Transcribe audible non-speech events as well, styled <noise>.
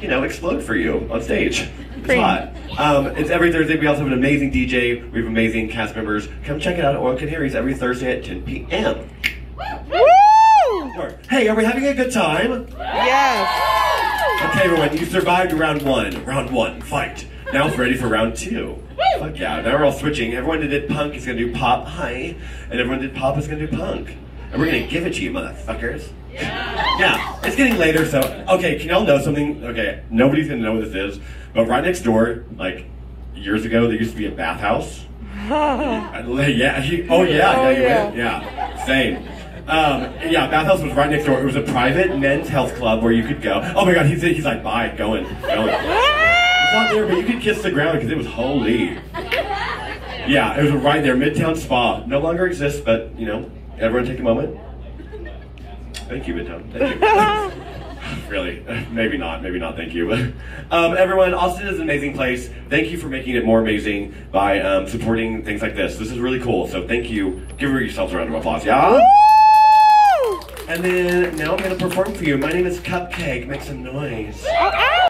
you know, explode for you on stage. It's hot. Um, it's every Thursday. We also have an amazing DJ. We have amazing cast members. Come check it out at Oilcan Harry's every Thursday at 10 p.m. Woo! Hey, are we having a good time? Yes. Okay, everyone, you survived round one. Round one, fight. Now it's ready for round two. Fuck yeah. Now we're all switching. Everyone that did punk is gonna do pop, hi. And everyone that did pop is gonna do punk. And we're gonna give it to you, motherfuckers. Yeah, it's getting later, so okay. Can y'all know something? Okay, nobody's gonna know what this is, but right next door, like years ago, there used to be a bathhouse. <laughs> Uh, <laughs> yeah. He, oh yeah. Oh, yeah. You yeah. went. Yeah. Same. Um, yeah, bathhouse was right next door. It was a private men's health club where you could go. Oh my god, he's he's like, bye, going, going. <laughs> It's not there, but you could kiss the ground because it was holy. Yeah, it was right there, Midtown Spa. No longer exists, but you know, everyone take a moment. Thank you, Midtown. Thank you. <laughs> <laughs> really, maybe not, maybe not. Thank you. <laughs> um, everyone, Austin is an amazing place. Thank you for making it more amazing by um, supporting things like this. This is really cool. So thank you. Give yourselves a round of applause. Yeah. Woo! And then now I'm gonna perform for you. My name is Cupcake. Make some noise. Oh,